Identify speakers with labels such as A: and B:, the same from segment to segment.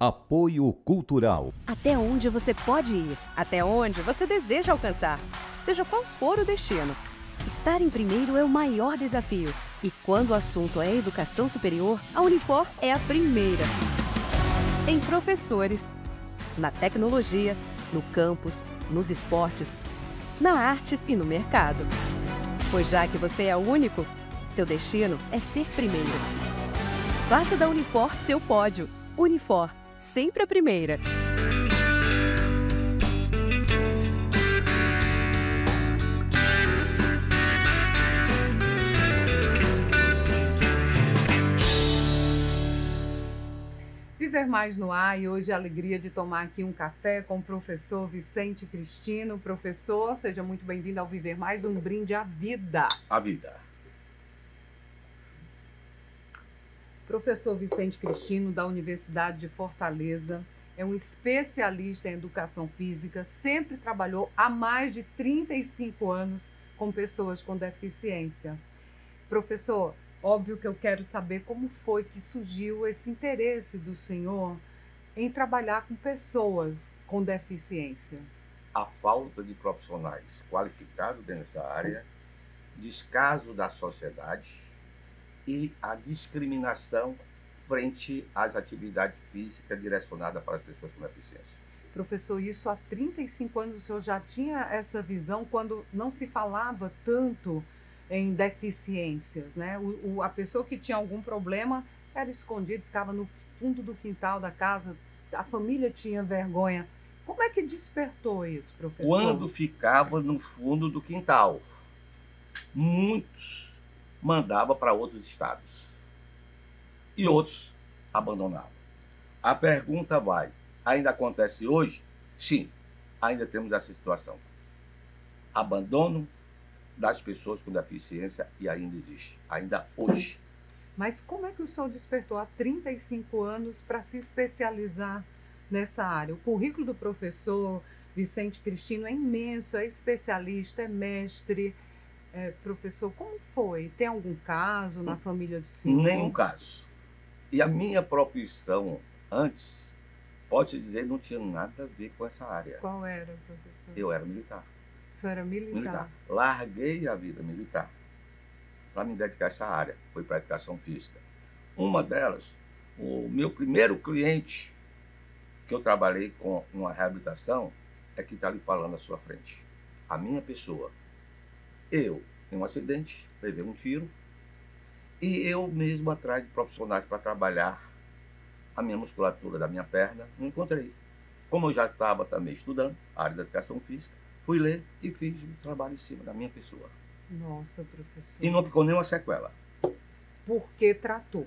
A: Apoio Cultural.
B: Até onde você pode ir, até onde você deseja alcançar, seja qual for o destino. Estar em primeiro é o maior desafio. E quando o assunto é educação superior, a Unifor é a primeira. Em professores, na tecnologia, no campus, nos esportes, na arte e no mercado. Pois já que você é o único, seu destino é ser primeiro. Faça da Unifor seu pódio. Unifor, sempre a primeira.
C: Viver Mais no ar e hoje a alegria de tomar aqui um café com o professor Vicente Cristino. Professor, seja muito bem-vindo ao Viver Mais, um brinde à vida.
D: A vida.
C: Professor Vicente Cristino, da Universidade de Fortaleza, é um especialista em educação física, sempre trabalhou há mais de 35 anos com pessoas com deficiência. Professor, óbvio que eu quero saber como foi que surgiu esse interesse do senhor em trabalhar com pessoas com deficiência.
D: A falta de profissionais qualificados nessa área, descaso da sociedade e a discriminação frente às atividades físicas direcionadas para as pessoas com deficiência.
C: Professor, isso há 35 anos o senhor já tinha essa visão quando não se falava tanto em deficiências, né? O, o, a pessoa que tinha algum problema era escondido, ficava no fundo do quintal da casa, a família tinha vergonha. Como é que despertou isso, professor?
D: Quando ficava no fundo do quintal, muitos mandavam para outros estados e outros abandonavam. A pergunta vai: ainda acontece hoje? Sim, ainda temos essa situação. Abandono das pessoas com deficiência e ainda existe, ainda hoje.
C: Mas como é que o senhor despertou há 35 anos para se especializar nessa área? O currículo do professor Vicente Cristino é imenso, é especialista, é mestre. É, professor, como foi? Tem algum caso na família do senhor?
D: Nenhum caso. E a minha profissão antes, pode dizer, não tinha nada a ver com essa área.
C: Qual era, professor?
D: Eu era militar.
C: O senhor era militar?
D: militar. Larguei a vida militar para me dedicar a essa área. Foi para a educação física. Uma delas, o meu primeiro cliente que eu trabalhei com uma reabilitação é que está ali falando à sua frente. A minha pessoa. Eu, em um acidente, levei um tiro e eu mesmo atrás de profissionais para trabalhar a minha musculatura da minha perna, não encontrei. Como eu já estava também estudando a área da educação física, fui ler e fiz um trabalho em cima da minha pessoa.
C: Nossa, professor.
D: E não ficou nenhuma sequela.
C: Porque tratou.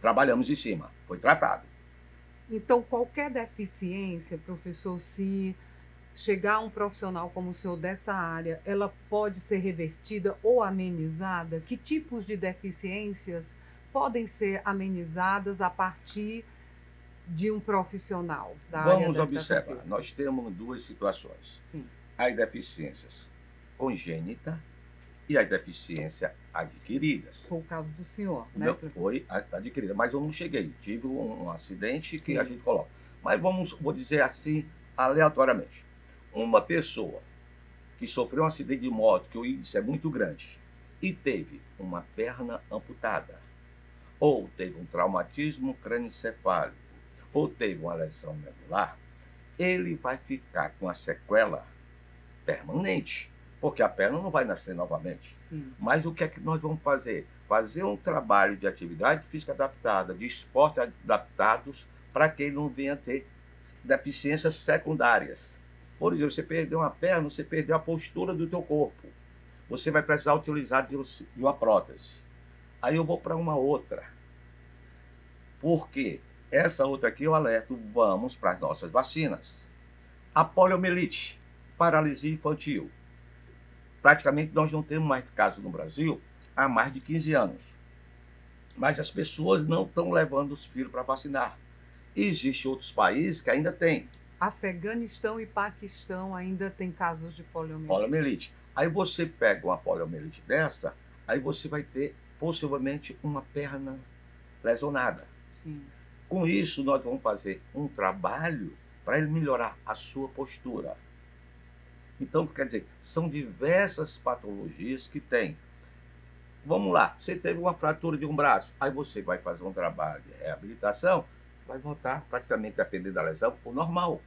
D: Trabalhamos em cima, foi tratado.
C: Então, qualquer deficiência, professor, se chegar um profissional como o senhor dessa área, ela pode ser revertida ou amenizada? Que tipos de deficiências podem ser amenizadas a partir de um profissional da
D: Vamos
C: área da
D: observar,
C: física?
D: nós temos duas situações.
C: Sim.
D: As deficiências congênitas e as deficiências adquiridas.
C: Foi o caso do senhor, né?
D: meu foi a- adquirida, mas eu não cheguei. Tive um, um acidente que
C: Sim.
D: a gente coloca. Mas vamos, vou dizer assim, aleatoriamente. Uma pessoa que sofreu um acidente de moto, que o índice é muito grande, e teve uma perna amputada, ou teve um traumatismo crânioencefálico, ou teve uma lesão medular, ele vai ficar com a sequela permanente, porque a perna não vai nascer novamente.
C: Sim.
D: Mas o que é que nós vamos fazer? Fazer um trabalho de atividade física adaptada, de esporte adaptados, para que ele não venha ter deficiências secundárias. Por exemplo, você perdeu uma perna, você perdeu a postura do teu corpo. Você vai precisar utilizar de uma prótese. Aí eu vou para uma outra. Por quê? Essa outra aqui eu alerto, vamos para as nossas vacinas. A poliomielite, paralisia infantil. Praticamente nós não temos mais casos no Brasil há mais de 15 anos. Mas as pessoas não estão levando os filhos para vacinar. Existem outros países que ainda têm
C: Afeganistão e Paquistão ainda tem casos de poliomielite.
D: poliomielite. Aí você pega uma poliomielite dessa, aí você vai ter possivelmente uma perna lesionada.
C: Sim.
D: Com isso, nós vamos fazer um trabalho para ele melhorar a sua postura. Então, quer dizer, são diversas patologias que tem. Vamos lá, você teve uma fratura de um braço, aí você vai fazer um trabalho de reabilitação, vai voltar praticamente, dependendo da lesão, o normal.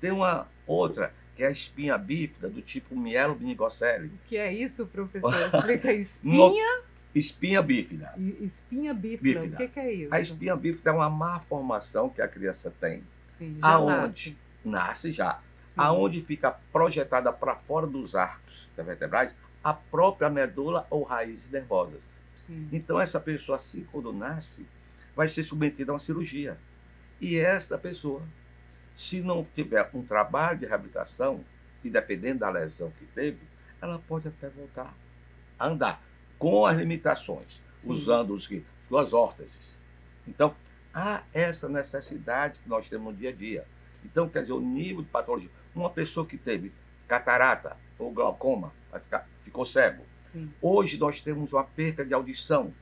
D: Tem uma outra, que é a espinha bífida, do tipo mielomeningocele.
C: O que é isso, professor? Explica espinha...
D: Espinha bífida.
C: Espinha bífida. bífida. O que, que, é isso?
D: A espinha bífida é uma má formação que a criança tem.
C: Sim, já aonde
D: nasce. nasce já. Sim. Aonde fica projetada para fora dos arcos vertebrais a própria medula ou raízes nervosas. Sim. Então, essa pessoa, assim, quando nasce, vai ser submetida a uma cirurgia. E essa pessoa, se não tiver um trabalho de reabilitação, e dependendo da lesão que teve, ela pode até voltar a andar, com as limitações, Sim. usando os, suas órteses. Então, há essa necessidade que nós temos no dia a dia. Então, quer dizer, o nível de patologia. Uma pessoa que teve catarata ou glaucoma, ficar ficou cego. Sim. Hoje nós temos uma perda de audição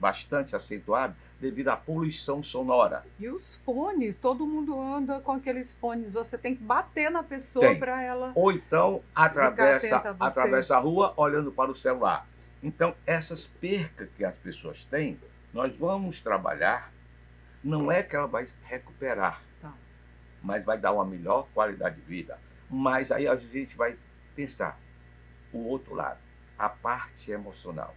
D: bastante acentuada devido à poluição sonora.
C: E os fones, todo mundo anda com aqueles fones, você tem que bater na pessoa para ela.
D: Ou então atravessa, a atravessa a rua olhando para o celular. Então, essas percas que as pessoas têm, nós vamos trabalhar. Não é que ela vai recuperar, tá. mas vai dar uma melhor qualidade de vida. Mas aí a gente vai pensar, o outro lado, a parte emocional.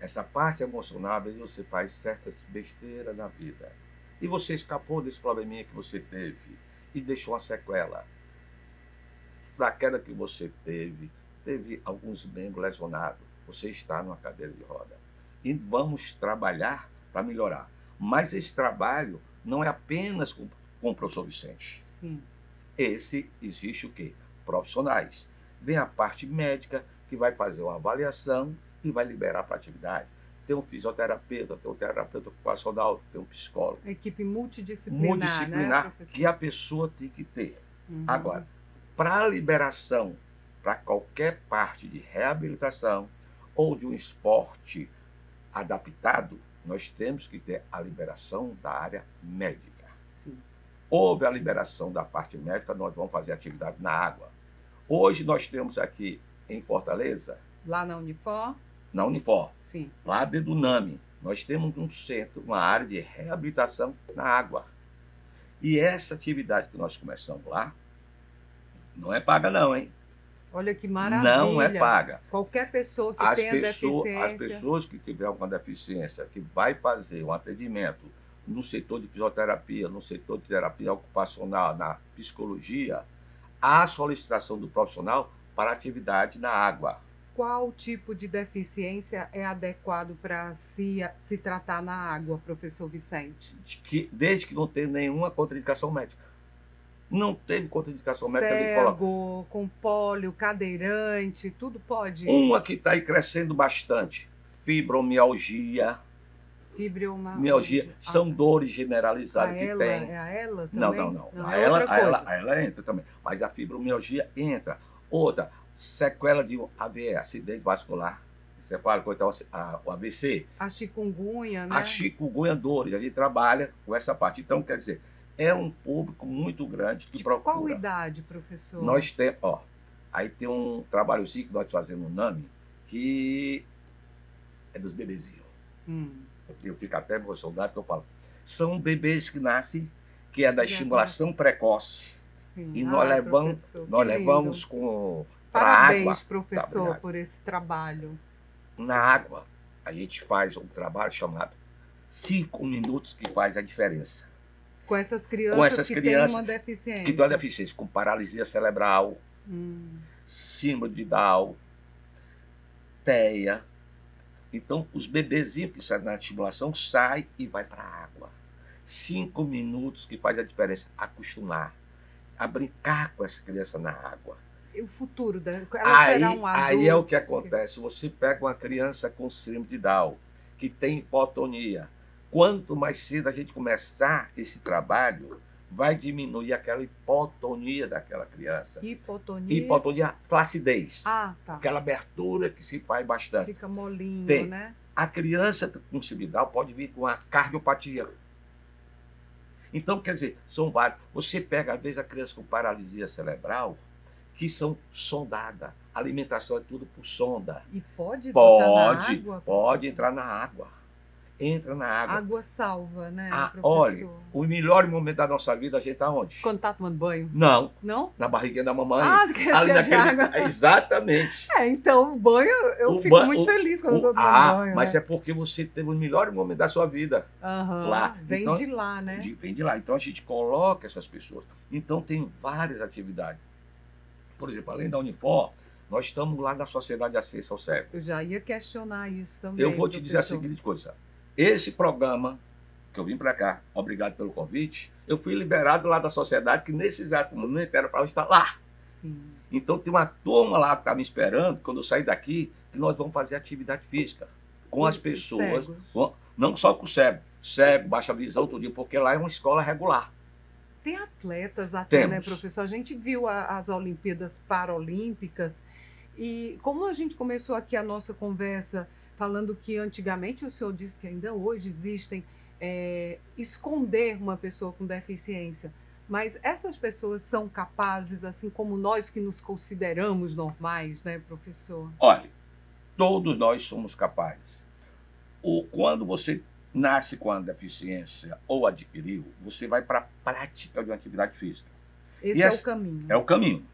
D: Essa parte emocional, às vezes você faz certas besteiras na vida. E você escapou desse probleminha que você teve e deixou uma sequela. Da queda que você teve, teve alguns membros lesionados. Você está numa cadeira de roda. E vamos trabalhar para melhorar. Mas esse trabalho não é apenas com, com o professor Vicente.
C: Sim.
D: Esse existe o quê? Profissionais vem a parte médica, que vai fazer uma avaliação e vai liberar para atividade. Tem um fisioterapeuta, tem um terapeuta ocupacional, tem um psicólogo.
C: Equipe multidisciplinar,
D: multidisciplinar
C: né,
D: que a pessoa tem que ter. Uhum. Agora, para a liberação, para qualquer parte de reabilitação ou de um esporte adaptado, nós temos que ter a liberação da área médica.
C: Sim.
D: Houve a liberação da parte médica, nós vamos fazer atividade na água Hoje nós temos aqui em Fortaleza.
C: Lá na Unifor?
D: Na Unifor.
C: Sim.
D: Lá dentro do NAMI. Nós temos um centro, uma área de reabilitação na água. E essa atividade que nós começamos lá, não é paga não, hein?
C: Olha que maravilha.
D: Não é paga.
C: Qualquer pessoa que as tenha pessoa, deficiência.
D: As pessoas que tiver alguma deficiência, que vai fazer um atendimento no setor de fisioterapia, no setor de terapia ocupacional, na psicologia, a solicitação do profissional para atividade na água.
C: Qual tipo de deficiência é adequado para se, se tratar na água, professor Vicente?
D: Que, desde que não tenha nenhuma contraindicação médica. Não teve contraindicação médica.
C: Cego, com pólio, cadeirante, tudo pode?
D: Uma que está aí crescendo bastante, fibromialgia,
C: Fibromialgia.
D: São ah, dores generalizadas que
C: ela,
D: tem.
C: É a ela também?
D: Não, não, não. não a, é ela, a, ela, a ela entra também. Mas a fibromialgia entra. Outra, sequela de um AVE, acidente vascular encefálico, então o AVC.
C: A chikungunya, né?
D: A chikungunya dores. A gente trabalha com essa parte. Então, quer dizer, é um público muito grande que
C: tipo,
D: procura.
C: Qual idade, professor?
D: Nós temos, ó, aí tem um trabalhozinho que nós fazemos no NAMI, que é dos bebezinhos.
C: Hum
D: eu fico até emocionado que eu falo, são bebês que nascem, que é da estimulação precoce.
C: Sim.
D: E nós levamos, nós levamos com
C: Parabéns,
D: água.
C: professor, por esse trabalho.
D: Na água, a gente faz um trabalho chamado cinco minutos que faz a diferença.
C: Com essas crianças, com essas que crianças têm uma deficiência.
D: Que têm uma deficiência, com paralisia cerebral,
C: hum.
D: síndrome de Down, TEA, então, os bebezinhos que saem na estimulação saem e vai para a água. Cinco minutos que faz a diferença. Acostumar a brincar com essa criança na água.
C: O futuro dela? Ela
D: aí,
C: será um adulto?
D: Aí é o que acontece. Você pega uma criança com síndrome de Down, que tem hipotonia. Quanto mais cedo a gente começar esse trabalho, vai diminuir aquela hipotonia daquela criança.
C: Hipotonia.
D: Hipotonia, flacidez.
C: Ah, tá.
D: Aquela abertura que se faz bastante.
C: Fica molinho,
D: Tem.
C: né?
D: A criança com sibidal pode vir com a cardiopatia. Então, quer dizer, são vários. Você pega, às vezes, a criança com paralisia cerebral, que são sondadas. A alimentação é tudo por sonda.
C: E pode
D: Pode,
C: água?
D: pode entrar na água. Entra na água.
C: Água salva, né,
D: Ah,
C: professor?
D: olha, o melhor momento da nossa vida, a gente está onde?
C: Quando tá tomando banho?
D: Não,
C: Não?
D: na barriguinha da mamãe.
C: Ah, é
D: ali naquele...
C: água.
D: Exatamente.
C: É, então o banho, eu
D: O
C: fico
D: ba-
C: muito
D: o-
C: feliz quando eu
D: O-
C: tô tomando
D: ah,
C: banho.
D: mas
C: né?
D: é porque você teve o melhor momento da sua vida.
C: Aham,
D: lá.
C: Vem
D: Então,
C: de lá, né?
D: De- vem de lá. Então a gente coloca essas pessoas. Então tem várias atividades. Por exemplo, além da Unifor, nós estamos lá na Sociedade de Acesso ao Cérebro.
C: Eu já ia questionar isso também.
D: Eu vou te dizer a
C: professor.
D: seguinte coisa. Esse programa que eu vim para cá, obrigado pelo convite, eu fui liberado lá da sociedade que nesse exato momento era para eu estar lá.
C: Sim.
D: Então tem uma turma lá que está me esperando, quando eu sair daqui, que nós vamos fazer atividade física com as
C: E- e
D: pessoas, com- não só com o cego, cego, baixa visão, tudo, porque lá é uma escola regular.
C: Tem atletas até, né,
D: Temos.
C: professor? A gente viu a- as Olimpíadas Paralímpicas e como a gente começou aqui a nossa conversa falando que antigamente o senhor disse que ainda hoje existem é, esconder uma pessoa com deficiência. Mas essas pessoas são capazes, assim como nós que nos consideramos normais, né, professor?
D: Olha, todos nós somos capazes. O, quando você nasce com a deficiência ou adquiriu, você vai para a prática de uma atividade física.
C: Esse
D: E
C: é
D: essa-
C: o caminho.
D: É o caminho.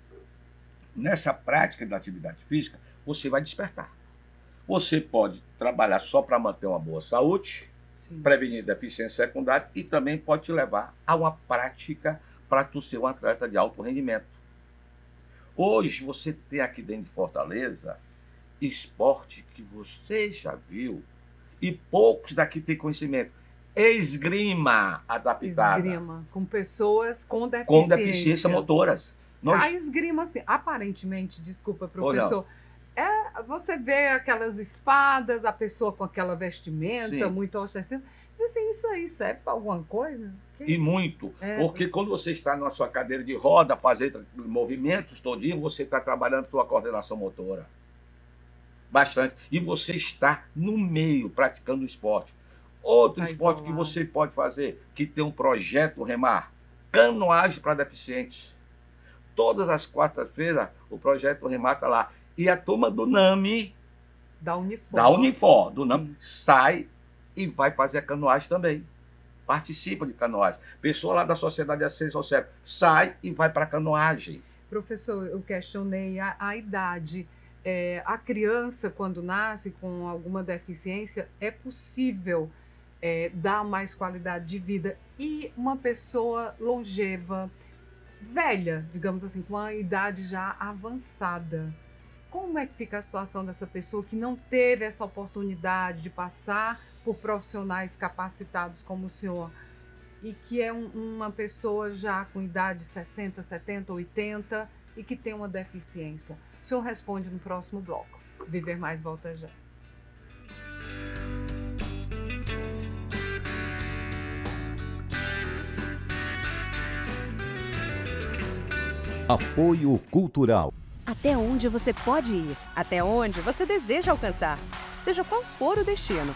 D: Nessa prática da atividade física, você vai despertar. Você pode trabalhar só para manter uma boa saúde,
C: Sim.
D: prevenir deficiência secundária e também pode te levar a uma prática para tu ser um atleta de alto rendimento. Hoje você tem aqui dentro de Fortaleza esporte que você já viu e poucos daqui têm conhecimento. Esgrima adaptada
C: Esgrima, com pessoas com deficiência.
D: com deficiência motoras. Nós
C: A esgrima, assim, aparentemente, desculpa, professor, é, você vê aquelas espadas, a pessoa com aquela vestimenta
D: Sim.
C: muito ostensiva. Diz assim, isso aí serve para alguma coisa? Que-
D: E muito.
C: É,
D: porque quando você está na sua cadeira de roda, fazendo movimentos todinho, você está trabalhando sua coordenação motora. Bastante. E você está no meio, praticando o esporte. Outro
C: Tá
D: esporte que você pode fazer, que tem um projeto Remar, canoagem para deficientes. Todas as quartas-feiras, o projeto Remar está lá. E a turma do NAMI,
C: Da uniforme.
D: da Unifor, do NAMI,
C: Sim.
D: sai e vai fazer a canoagem também. Participa de canoagem. Pessoa lá da Sociedade de ao Cérebro sai e vai para canoagem.
C: Professor, eu questionei a, a idade. É, a criança, quando nasce com alguma deficiência, é possível é, dar mais qualidade de vida. E uma pessoa longeva, velha, digamos assim, com a idade já avançada, como é que fica a situação dessa pessoa que não teve essa oportunidade de passar por profissionais capacitados como o senhor? e que é um- uma pessoa já com idade 60, 70, 80 e que tem uma deficiência. O senhor responde no próximo bloco. Viver Mais volta já.
A: Apoio Cultural.
B: Até onde você pode ir, até onde você deseja alcançar, seja qual for o destino.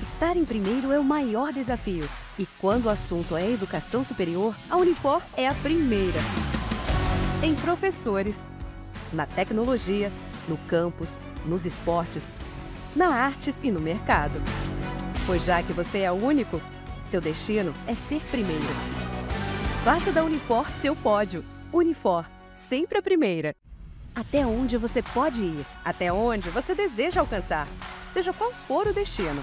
B: Estar em primeiro é o maior desafio. E quando o assunto é educação superior, a Unifor é a primeira. Em professores, na tecnologia, no campus, nos esportes, na arte e no mercado. Pois já que você é o único, seu destino é ser primeiro. Faça da Unifor seu pódio. Unifor, sempre a primeira. Até onde você pode ir, até onde você deseja alcançar, seja qual for o destino.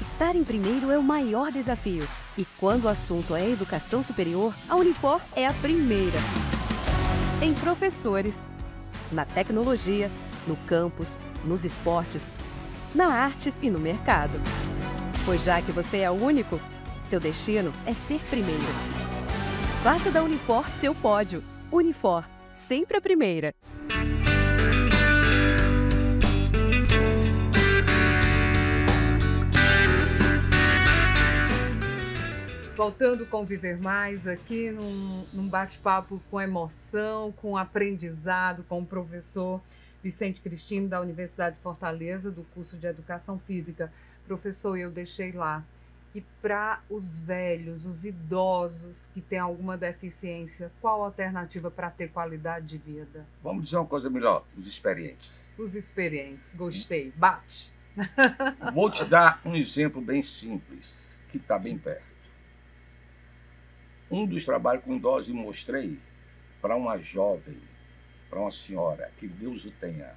B: Estar em primeiro é o maior desafio. E quando o assunto é educação superior, a Unifor é a primeira. Em professores, na tecnologia, no campus, nos esportes, na arte e no mercado. Pois já que você é o único, seu destino é ser primeiro. Faça da Unifor seu pódio. Unifor, sempre a primeira.
C: Voltando com Viver Mais aqui num, num bate-papo com emoção, com aprendizado, com o professor Vicente Cristino da Universidade de Fortaleza, do curso de Educação Física. Professor, eu deixei lá. E para os velhos, os idosos que têm alguma deficiência, qual a alternativa para ter qualidade de vida?
D: Vamos dizer uma coisa melhor, os experientes.
C: Os experientes, gostei. Bate.
D: Vou te dar um exemplo bem simples, que está bem perto. Um dos trabalhos com idosos mostrei para uma jovem, para uma senhora, que Deus o tenha.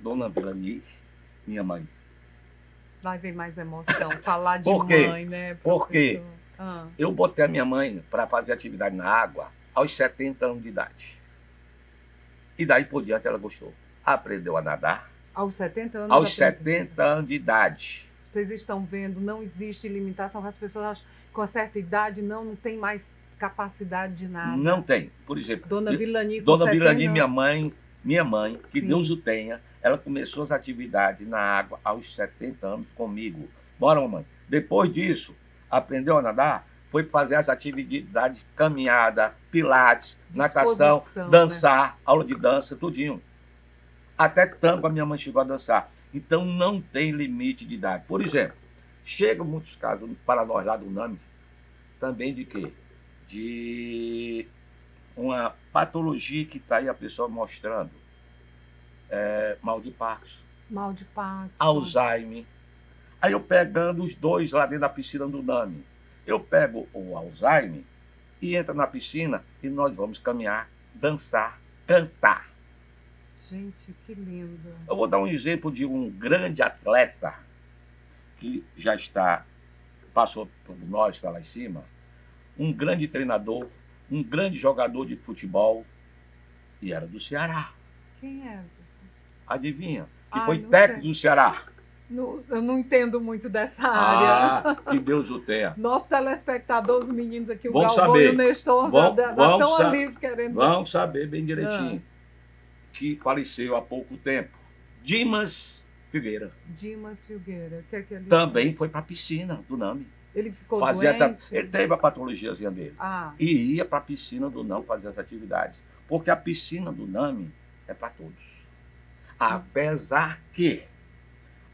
D: Dona Vilani, minha mãe.
C: Lá vem mais emoção, falar de
D: Por quê?
C: mãe, né?
D: Por quê?
C: professor? Ah,
D: Eu botei a minha mãe para fazer atividade na água aos 70 anos de idade. E daí por diante ela gostou. Aprendeu a nadar
C: aos 70 anos.
D: aos
C: aprende.
D: 70 anos de idade.
C: Vocês estão vendo, não existe limitação. As pessoas acham que com certa idade não, não tem mais capacidade de nada.
D: Não tem. Por exemplo,
C: Dona Vilani, com
D: Dona
C: 70
D: Vilani, minha mãe, minha mãe, que
C: Sim.
D: Deus o tenha, ela começou as atividades na água aos 70 anos comigo. Bora, mamãe. Depois disso, aprendeu a nadar, foi fazer as atividades caminhada, pilates, natação,
C: né?
D: dançar, aula de dança, tudinho. Até tanto a minha mãe chegou a dançar. Então não tem limite de idade. Por exemplo, chegam muitos casos para nós lá do NAMI, também de quê? De uma patologia que está aí a pessoa mostrando. É, mal de Parkinson,
C: Mal de Parkinson.
D: Alzheimer. Aí eu pegando os dois lá dentro da piscina do NAMI. Eu pego o Alzheimer e entra na piscina e nós vamos caminhar, dançar, cantar.
C: Gente, que lindo.
D: Eu vou dar um exemplo de um grande atleta que já está, passou por nós, está lá em cima, um grande treinador, um grande jogador de futebol, e era do Ceará.
C: Quem é? professor?
D: Adivinha? Que
C: Ai,
D: foi técnico
C: sei.
D: do Ceará.
C: Não- eu não entendo muito dessa área.
D: Ah, que Deus o tenha.
C: Nosso telespectador, os meninos aqui, o
D: Vão
C: Galvão
D: saber.
C: e o Nestor,
D: Vão-
C: da- da-
D: vão
C: estão ali querendo.
D: Vão saber bem direitinho. Que faleceu há pouco tempo. Dimas Figueira.
C: Dimas Filgueira, que é aquele.
D: Também foi para a piscina do NAMI.
C: Ele ficou
D: Fazia
C: doente.
D: ta- Ele teve a patologiazinha dele.
C: Ah,
D: e ia para a piscina do NAMI fazer as atividades. Porque a piscina do NAMI é para todos. Apesar que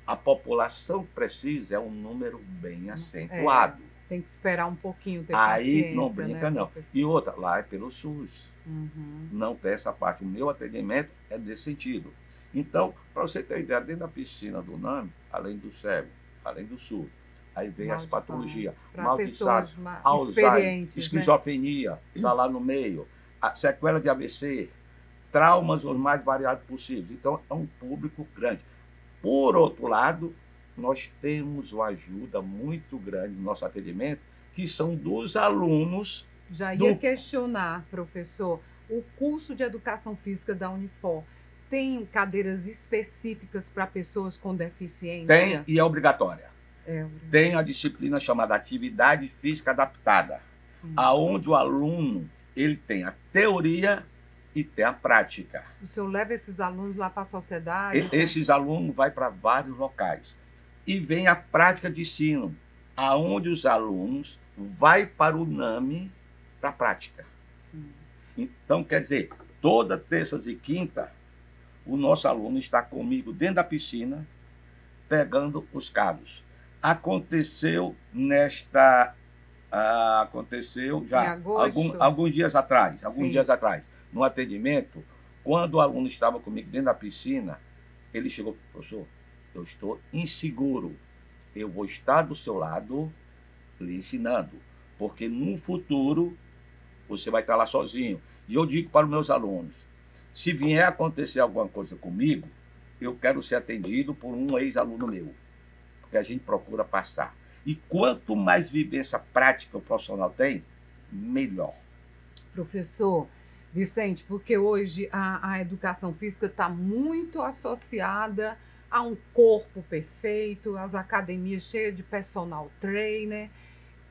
D: a população precisa é um número bem acentuado.
C: tem que esperar um pouquinho ter
D: Aí não brinca,
C: né,
D: não. E outra, lá é pelo SUS.
C: Uhum.
D: Não tem essa parte. O meu atendimento é nesse sentido. Então, para você ter ideia, dentro da piscina do NAMI, além do cego, além do SUS, aí vem
C: Mal
D: as patologias. Mal de saco,
C: ma-
D: Alzheimer,
C: né?
D: esquizofrenia, está lá no meio, a sequela de AVC, traumas os mais variados possíveis. Então, é um público grande. Por outro lado, nós temos uma ajuda muito grande no nosso atendimento, que são dos alunos.
C: Já
D: do-
C: ia questionar, professor, o curso de educação física da Unifor tem cadeiras específicas para pessoas com deficiência?
D: Tem e é obrigatória.
C: É,
D: Tem a disciplina chamada Atividade Física Adaptada,
C: sim.
D: aonde o aluno ele tem a teoria e tem a prática.
C: O senhor leva esses alunos lá para a sociedade?
D: E- Esses alunos vão para vários locais. E vem a prática de ensino, aonde os alunos vai para o NAMI para a prática.
C: Sim.
D: Então, quer dizer, toda terças e quinta, o nosso aluno está comigo dentro da piscina, pegando os cabos. Aconteceu nesta. ah, aconteceu já algum- alguns dias atrás, alguns
C: Sim.
D: dias atrás, no atendimento, quando o aluno estava comigo dentro da piscina, ele chegou, professor, eu estou inseguro. Eu vou estar do seu lado lhe ensinando, porque no futuro você vai estar lá sozinho. E eu digo para os meus alunos: se vier acontecer alguma coisa comigo, eu quero ser atendido por um ex-aluno meu, porque a gente procura passar. E quanto mais vivência prática o profissional tem, melhor.
C: Professor Vicente, porque hoje a, a educação física está muito associada a um corpo perfeito, as academias cheias de personal trainer.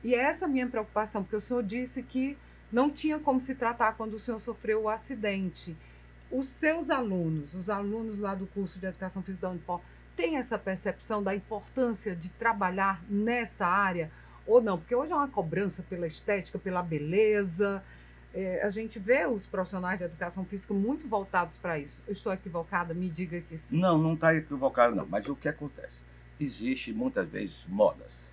C: E essa minha preocupação, porque o senhor disse que não tinha como se tratar quando o senhor sofreu o acidente. Os seus alunos, os alunos lá do curso de educação física da Unifor, tem essa percepção da importância de trabalhar nessa área ou não? Porque hoje é uma cobrança pela estética, pela beleza. É, a gente vê os profissionais de educação física muito voltados para isso. Eu estou equivocada? Me diga que sim.
D: Não, não está equivocado, não. Mas o que acontece? Existe muitas vezes modas.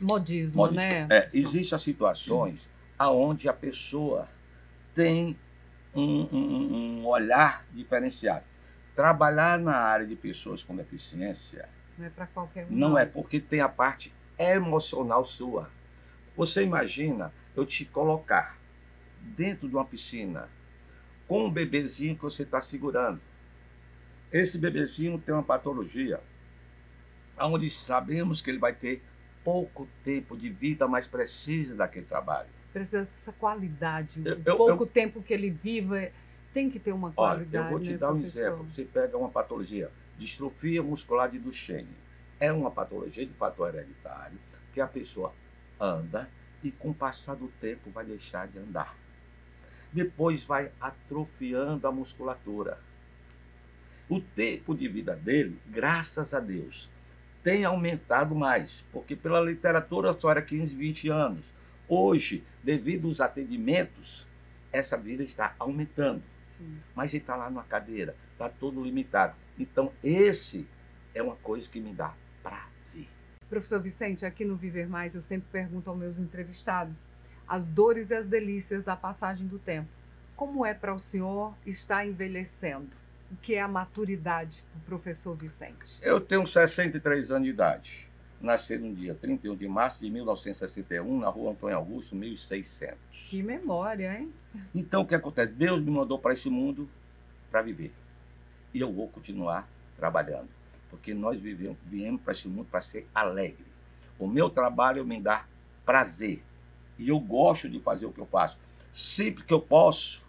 C: Modismo,
D: Modismo.
C: né?
D: É, existem situações aonde a pessoa tem um, um, um olhar diferenciado. Trabalhar na área de pessoas com deficiência
C: Não é para qualquer um.
D: não é porque tem a parte emocional sua. Você imagina eu te colocar dentro de uma piscina com um bebezinho que você está segurando. Esse bebezinho tem uma patologia onde sabemos que ele vai ter pouco tempo de vida, mas precisa daquele trabalho.
C: Precisa dessa qualidade.
D: Eu-
C: o
D: eu-
C: pouco tempo que ele viva tem que ter uma
D: Olha,
C: qualidade.
D: eu vou te
C: né,
D: dar um
C: professor?
D: exemplo. Você pega uma patologia, distrofia muscular de Duchenne. É uma patologia de fator hereditário que a pessoa anda e com o passar do tempo vai deixar de andar. Depois vai atrofiando a musculatura. O tempo de vida dele, graças a Deus, tem aumentado mais, porque pela literatura só era 15, 20 anos. Hoje, devido aos atendimentos, essa vida está aumentando
C: Sim.
D: mas ele está lá numa cadeira, está todo limitado. Então, esse é uma coisa que me dá prazer.
C: Professor Vicente, aqui no Viver Mais eu sempre pergunto aos meus entrevistados as dores e as delícias da passagem do tempo. Como é para o senhor estar envelhecendo? O que é a maturidade do professor Vicente?
D: Eu tenho 63 anos de idade. Nasci no dia 31 de março de 1961, na rua Antônio Augusto, 1600.
C: Que memória, hein?
D: Então, o que acontece? Deus me mandou para esse mundo para viver. E eu vou continuar trabalhando. Porque nós vivemos, viemos para esse mundo para ser alegre. O meu trabalho me dá prazer. E eu gosto de fazer o que eu faço. Sempre que eu posso,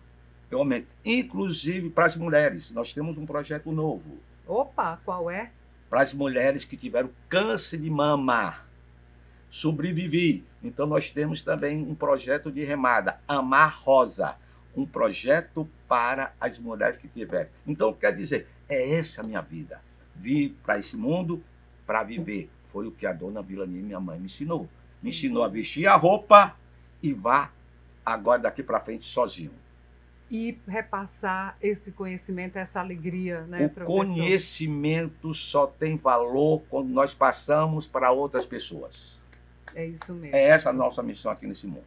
D: eu aumento. Inclusive para as mulheres. Nós temos um projeto novo.
C: Opa, qual é?
D: Para as mulheres que tiveram câncer de mama. Sobrevivi. Então nós temos também um projeto de remada, Amar Rosa. Um projeto para as mulheres que tiveram. Então, quer dizer, é essa a minha vida. Vim para esse mundo para viver. Foi o que a dona Vilani, minha mãe, me ensinou. Me ensinou a vestir a roupa e vá agora daqui para frente sozinho.
C: E repassar esse conhecimento, essa alegria, né,
D: o
C: professor?
D: conhecimento só tem valor quando nós passamos para outras pessoas.
C: É isso mesmo.
D: É essa a nossa missão aqui nesse mundo.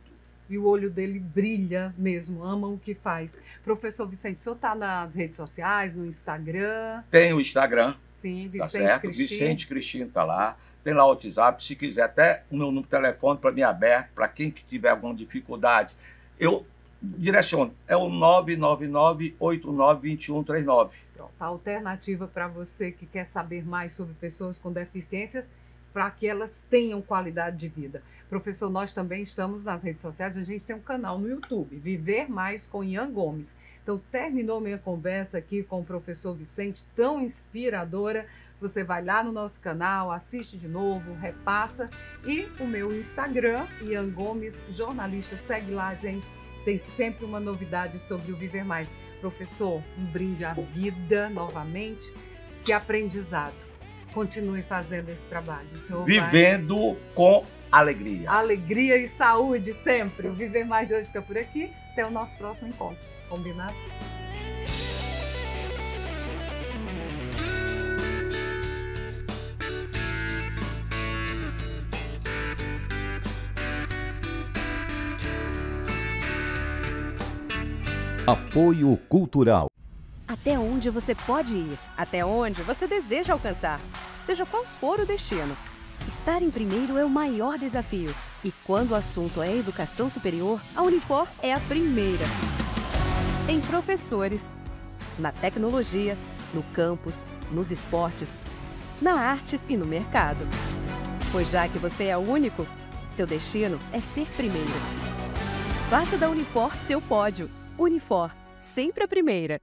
C: E o olho dele brilha mesmo, ama o que faz. Professor Vicente, o senhor está nas redes sociais, no Instagram?
D: Tem o Instagram,
C: Sim,
D: tá
C: Vicente
D: certo?
C: Cristina.
D: Vicente Cristino tá lá. Tem lá o WhatsApp, se quiser, até o meu número de telefone para mim aberto, para quem que tiver alguma dificuldade. Eu direciono, é o 999-892139.
C: Pronto, a alternativa para você que quer saber mais sobre pessoas com deficiências, para que elas tenham qualidade de vida. Professor, nós também estamos nas redes sociais, a gente tem um canal no YouTube, Viver Mais com Ian Gomes. Então, terminou minha conversa aqui com o professor Vicente, tão inspiradora. Você vai lá no nosso canal, assiste de novo, repassa. E o meu Instagram, Ian Gomes, jornalista, segue lá, gente. Tem sempre uma novidade sobre o Viver Mais. Professor, um brinde à vida novamente. Que aprendizado. Continue fazendo esse trabalho. O senhor vai-
D: Vivendo com alegria.
C: Alegria e saúde sempre. O Viver Mais de hoje fica por aqui. Até o nosso próximo encontro. Combinado?
A: Apoio Cultural.
B: Até onde você pode ir, até onde você deseja alcançar, seja qual for o destino. Estar em primeiro é o maior desafio. E quando o assunto é educação superior, a Unifor é a primeira. Em professores, na tecnologia, no campus, nos esportes, na arte e no mercado. Pois já que você é o único, seu destino é ser primeiro. Faça da Unifor seu pódio. Unifor, sempre a primeira.